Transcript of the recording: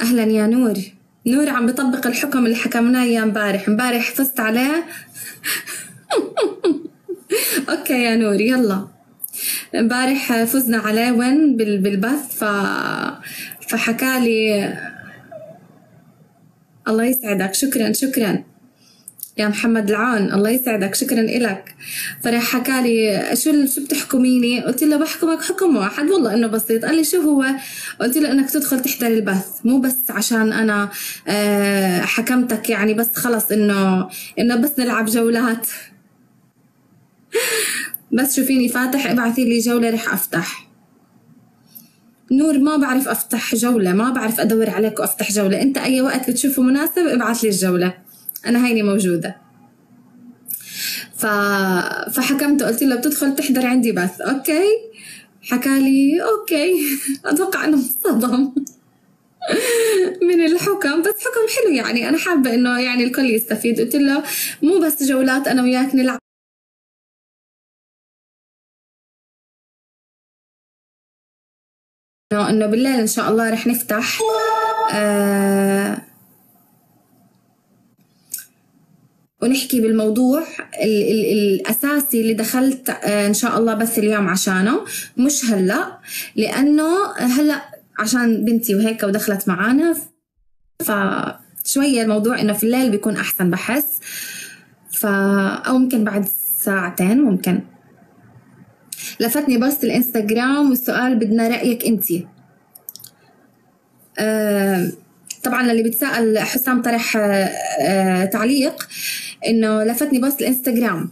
أهلا يا نور. نور عم بطبق الحكم اللي حكمناه إياه امبارح. امبارح فزت عليه. أوكي يا نور يلا. امبارح فزنا عليه وين؟ بالبث. ف فحكى لي الله يسعدك. شكرا شكرا. يا محمد العون الله يسعدك شكرا إلك. فرح حكى لي شو شو بتحكميني؟ قلت له بحكمك حكم واحد والله إنه بسيط. قال لي شو هو؟ قلت له إنك تدخل تحضر البث. مو بس عشان أنا آه، حكمتك يعني بس خلص إنه إنه بس نلعب جولات. بس شوفيني فاتح ابعثي لي جولة رح أفتح. نور ما بعرف أفتح جولة ما بعرف أدور عليك وأفتح جولة. أنت أي وقت بتشوفه مناسب ابعث لي الجولة. أنا هيني موجودة. ف... فحكمت قلت له بتدخل تحضر عندي بث. أوكي. حكى لي أوكي. أتوقع إنه انصدم من الحكم. بس حكم حلو يعني. أنا حابة إنه يعني الكل يستفيد. قلت له مو بس جولات أنا وياك نلعب. إنه بالليل إن شاء الله رح نفتح آه ونحكي بالموضوع ال ال الأساسي اللي دخلت آه، إن شاء الله بس اليوم عشانه. مش هلأ لأنه هلأ عشان بنتي وهيك ودخلت معانا فشوية الموضوع إنه في الليل بيكون أحسن بحس. ف أو ممكن بعد ساعتين ممكن. لفتني بوست الإنستغرام والسؤال بدنا رأيك انتي أه طبعا اللي بتسأل حسام طرح أه تعليق. إنه لفتني بوست الإنستغرام.